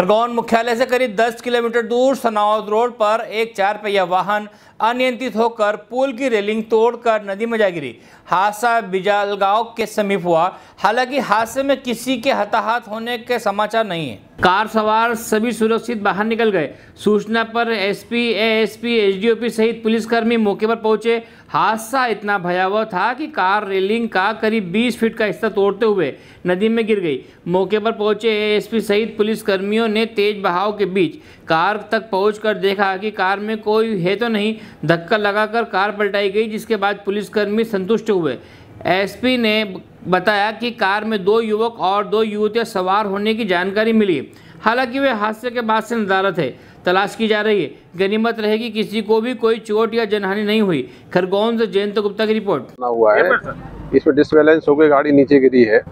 खरगोन मुख्यालय से करीब 10 किलोमीटर दूर सनाउद रोड पर एक चार पहिया वाहन अनियंत्रित होकर पुल की रेलिंग तोड़कर नदी में जा गिरी हादसा बिजालगांव के समीप हुआ। हालाँकि हादसे में किसी के हताहत होने के समाचार नहीं है। कार सवार सभी सुरक्षित बाहर निकल गए। सूचना पर एसपी, एएसपी, एसडीओपी सहित पुलिसकर्मी मौके पर पहुँचे। हादसा इतना भयावह था कि कार रेलिंग का करीब 20 फीट का हिस्सा तोड़ते हुए नदी में गिर गई। मौके पर पहुँचे एएसपी सहित पुलिसकर्मियों ने तेज बहाव के बीच कार तक पहुंचकर देखा कि कार में कोई है तो नहीं धक्का लगाकर कार पलटाई गई जिसके बाद पुलिसकर्मी संतुष्ट हुए। एसपी ने बताया कि कार में दो युवक और दो युवतियाँ सवार होने की जानकारी मिली। हालाँकि वे हादसे के बाद से नदारत है तलाश की जा रही है। गनीमत रहेगी कि किसी को भी कोई चोट या जनहानि नहीं हुई। खरगोन से जयंत गुप्ता की रिपोर्ट। हुआ है। इसमें डिसबैलेंस होकर गाड़ी नीचे गिरी है।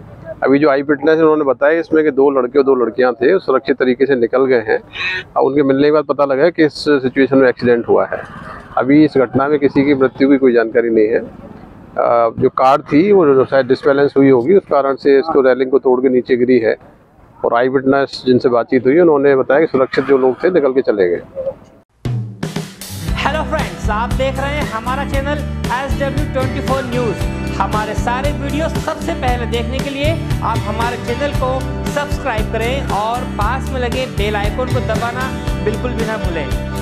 अभी जो आई फिटनेस है उन्होंने बताया इसमें कि दो लड़के और दो लड़कियाँ थे सुरक्षित तरीके से निकल गए हैं। और उनके मिलने के बाद पता लगा है कि इस सिचुएशन में एक्सीडेंट हुआ है। अभी इस घटना में किसी की मृत्यु की कोई जानकारी नहीं है। जो कार थी, वो शायद डिसबैलेंस हुई होगी, उस कारण से इसको रैलिंग को तोड़ के नीचे गिरी है। और आई विटनेस जिनसे बातचीत हुई, उन्होंने बताया कि सुरक्षित जो लोग थे, निकल के चले गए। हेलो फ्रेंड्स आप देख रहे हैं हमारा channel S W twenty four news हमारे सारे वीडियो सबसे पहले देखने के लिए आप हमारे चैनल को सब्सक्राइब करें और पास में लगे बेल आइकन को दबाना बिल्कुल भी ना भूलें।